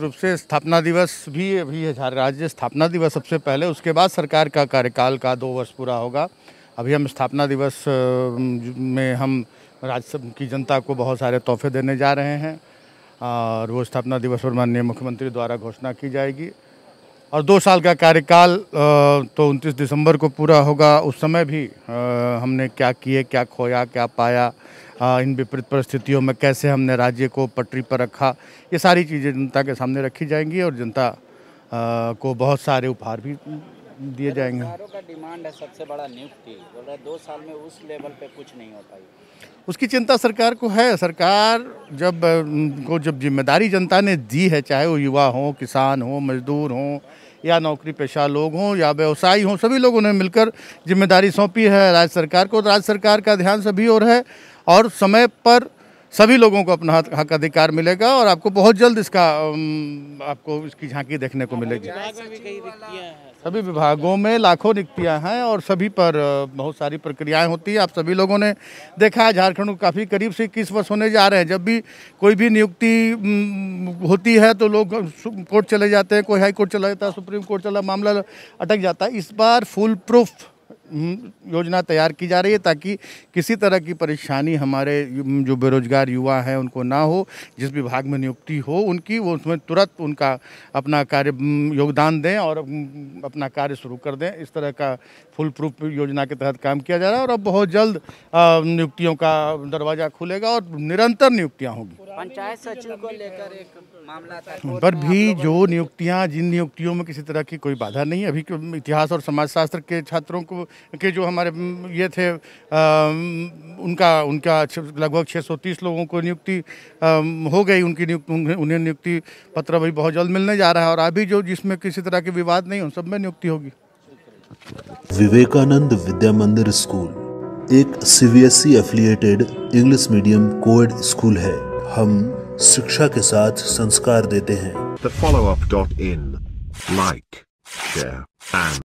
रूप से स्थापना दिवस भी अभी है झार- राज्य। स्थापना दिवस सबसे पहले, उसके बाद सरकार का कार्यकाल का दो वर्ष पूरा होगा। अभी हम स्थापना दिवस में हम राज्य की जनता को बहुत सारे तोहफे देने जा रहे हैं और वो स्थापना दिवस पर माननीय मुख्यमंत्री द्वारा घोषणा की जाएगी। और दो साल का कार्यकाल तो उनतीस दिसंबर को पूरा होगा। उस समय भी हमने क्या किए, क्या खोया, क्या पाया इन विपरीत परिस्थितियों में कैसे हमने राज्य को पटरी पर रखा ये सारी चीज़ें जनता के सामने रखी जाएँगी और जनता को बहुत सारे उपहार भी दिए जाएँगे। का डिमांड है सबसे बड़ा नियुक्ति। बोल रहे दो साल में उस लेवल पे कुछ नहीं हो पाई। उसकी चिंता सरकार को है। सरकार जब को जब ज़िम्मेदारी जनता ने दी है चाहे वो युवा हों किसान हों मजदूर हों या नौकरी पेशा लोग हों या व्यवसायी हों सभी लोगों ने मिलकर ज़िम्मेदारी सौंपी है। राज्य सरकार को राज्य सरकार का ध्यान सभी और है। और समय पर सभी लोगों को अपना हक अधिकार मिलेगा और आपको बहुत जल्द इसका आपको इसकी झांकी देखने को मिलेगी। सभी विभागों में लाखों नियुक्तियाँ हैं और सभी पर बहुत सारी प्रक्रियाएँ होती हैं। आप सभी लोगों ने देखा है, झारखंड को काफ़ी करीब से इक्कीस वर्ष होने जा रहे हैं। जब भी कोई भी नियुक्ति होती है तो लोग कोर्ट चले जाते हैं, कोई हाई कोर्ट चला जाता है, सुप्रीम कोर्ट चला, मामला अटक जाता है। इस बार फुल प्रूफ योजना तैयार की जा रही है ताकि किसी तरह की परेशानी हमारे जो बेरोजगार युवा हैं उनको ना हो जिस विभाग में नियुक्ति हो उनकी वो उसमें तुरंत उनका अपना कार्य हम्म, योगदान दें और हम्म, अपना कार्य शुरू कर दें। इस तरह का फुल प्रूफ योजना के तहत काम किया जा रहा है और अब बहुत जल्द नियुक्तियों का दरवाज़ा खुलेगा और निरंतर नियुक्तियाँ होंगी। पंचायत सचिव को लेकर एक मामला था। उन पर भी जो नियुक्तियाँ जिन नियुक्तियों में किसी तरह की कोई बाधा नहीं है अभी इतिहास और समाजशास्त्र के छात्रों को के जो हमारे ये थे अम, उनका उनका छ- लगभग 630 लोगों को नियुक्ति हो गई उनकी नियुक्ति उन्हें नियुक्ति पत्र अभी बहुत जल्द मिलने जा रहा है और अभी जो जिसमें किसी तरह के विवाद नहीं उन सब में नियुक्ति होगी। विवेकानंद विद्या मंदिर स्कूल एक CBSE affiliated English medium coed school है। हम शिक्षा के साथ संस्कार देते हैं। The follow up dot in like and